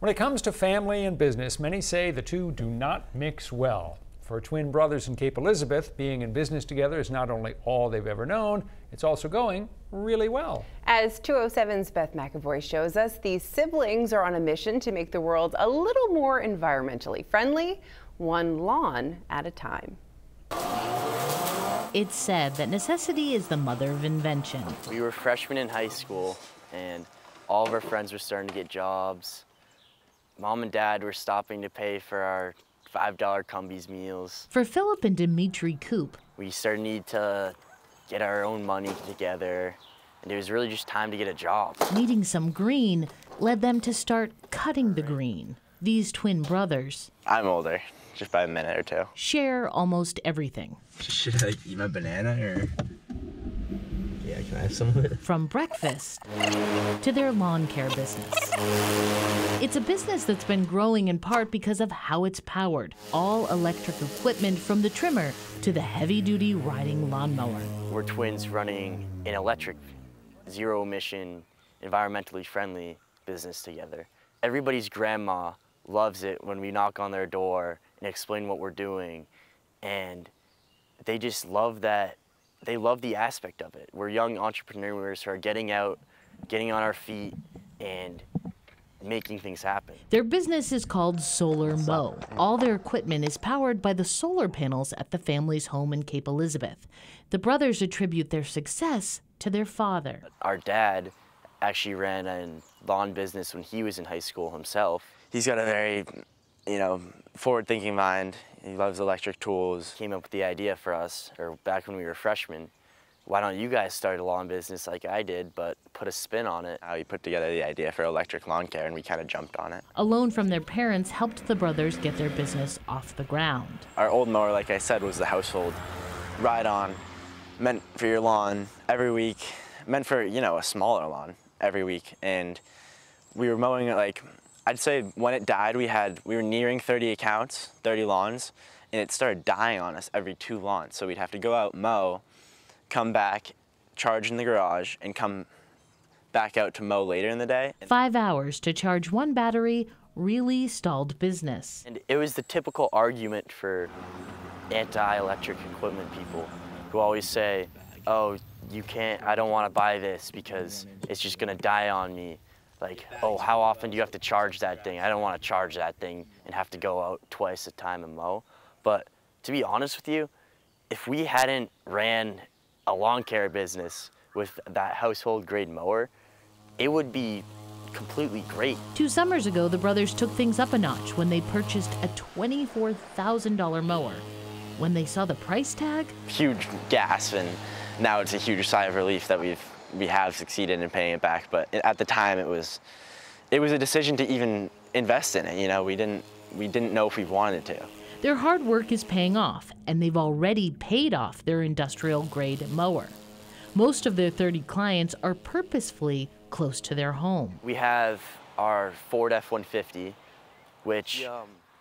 When it comes to family and business, many say the two do not mix well. For twin brothers in Cape Elizabeth, being in business together is not only all they've ever known, it's also going really well. As 207's Beth McAvoy shows us, these siblings are on a mission to make the world a little more environmentally friendly, one lawn at a time. It's said that necessity is the mother of invention. We were freshmen in high school, and all of our friends were starting to get jobs. Mom and Dad were stopping to pay for our $5 Cumbies meals. For Philip and Dimitri Coupe, We started need to get our own money together, and it was really just time to get a job. needing some green led them to start cutting the green. These twin brothers I'm older, just by a minute or two. share almost everything. Should I eat my banana or? Yeah, can I have some of it? from breakfast to their lawn care business. It's a business that's been growing in part because of how it's powered all electric equipment from the trimmer to the heavy duty riding lawnmower. We're twins running an electric, zero emission, environmentally friendly business together. Everybody's grandma loves it when we knock on their door and explain what we're doing. And they just love that, they love the aspect of it. We're young entrepreneurs who are getting out, getting on our feet, and making things happen. Their business is called Solar Mow. All their equipment is powered by the solar panels at the family's home in Cape Elizabeth. The brothers attribute their success to their father. Our dad actually ran a lawn business when he was in high school himself. He's got a very, you know, forward-thinking mind. He loves electric tools. came up with the idea for us, or back when we were freshmen, why don't you guys start a lawn business like I did, but put a spin on it? How he put together the idea for electric lawn care, and we kind of jumped on it. A loan from their parents helped the brothers get their business off the ground. Our old mower, like I said, was the household ride-on, meant for your lawn every week, meant for you know a smaller lawn every week, and we were mowing it like I'd say when it died, we had we were nearing 30 accounts, 30 lawns, and it started dying on us every two lawns. So we'd have to go out mow, come back, charge in the garage, and come back out to mow later in the day. Five hours to charge one battery really stalled business. And it was the typical argument for anti-electric equipment people who always say, oh, you can't, I don't want to buy this because it's just going to die on me. Like, oh, how often do you have to charge that thing? I don't want to charge that thing and have to go out twice a time and mow. But to be honest with you, if we hadn't ran a lawn care business with that household grade mower, it would be completely great. Two summers ago, the brothers took things up a notch when they purchased a $24,000 mower. When they saw the price tag, Huge gasp, and now it's a huge sigh of relief that we've we have succeeded in paying it back. But at the time, it was it was a decision to even invest in it. You know, we didn't we didn't know if we wanted to. their hard work is paying off, and they've already paid off their industrial grade mower. Most of their 30 clients are purposefully close to their home. We have our Ford F-150, which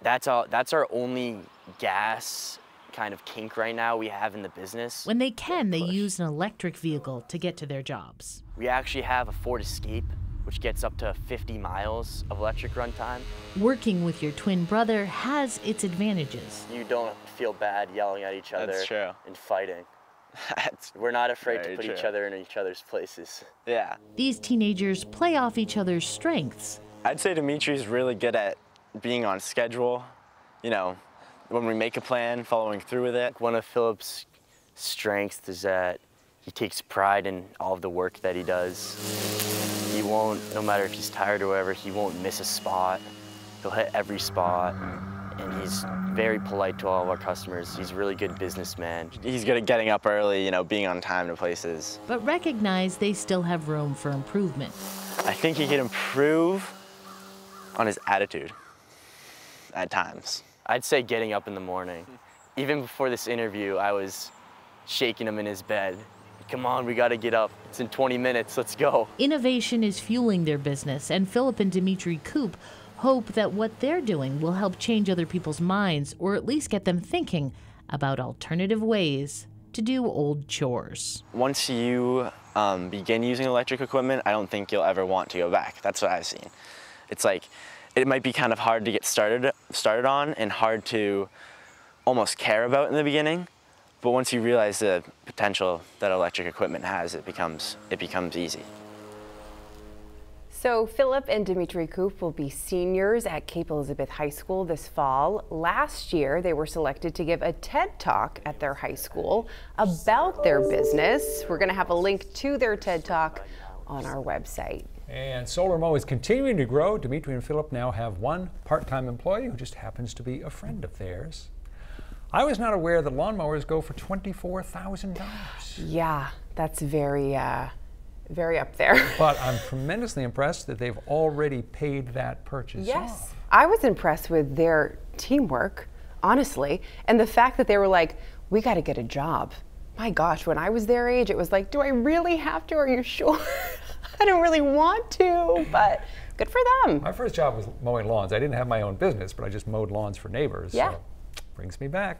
that's our, that's our only gas kind of kink right now we have in the business. When they can, they use an electric vehicle to get to their jobs. We actually have a Ford Escape, which gets up to 50 miles of electric runtime. Working with your twin brother has its advantages. You don't feel bad yelling at each other That's true. and fighting. That's, We're not afraid to Very put each other in each other's places. yeah. These teenagers play off each other's strengths. I'd say Dimitri's really good at being on schedule. You know, when we make a plan, following through with it. One of Philip's strengths is that he takes pride in all of the work that he does. He won't, no matter if he's tired or whatever, he won't miss a spot. He'll hit every spot. And he's very polite to all of our customers. He's a really good businessman. He's good at getting up early, you know, being on time to places. but recognize they still have room for improvement. I think he can improve on his attitude at times. I'd say getting up in the morning. Even before this interview, I was shaking him in his bed. Come on, we gotta get up. It's in 20 minutes, let's go. Innovation is fueling their business, and Philip and Dimitri Coupe hope that what they're doing will help change other people's minds or at least get them thinking about alternative ways to do old chores. Once you um, begin using electric equipment, I don't think you'll ever want to go back. That's what I've seen. It's like it might be kind of hard to get started started on and hard to almost care about in the beginning. But once you realize the potential that electric equipment has, it becomes it becomes easy. So Philip and Dimitri Coupe will be seniors at Cape Elizabeth High School this fall. Last year, they were selected to give a TED Talk at their high school about their business. We're going to have a link to their TED Talk on our website. And Solar Mow is continuing to grow. Dimitri and Philip now have one part-time employee who just happens to be a friend of theirs. I was not aware that lawnmowers go for $24,000. Yeah, that's very, uh, very up there. But I'm tremendously impressed that they've already paid that purchase Yes. off. I was impressed with their teamwork, honestly, and the fact that they were like, we got to get a job. My gosh, when I was their age, it was like, do I really have to? Are you sure? I don't really want to, but good for them. My first job was mowing lawns. I didn't have my own business, but I just mowed lawns for neighbors. Yeah. So brings me back.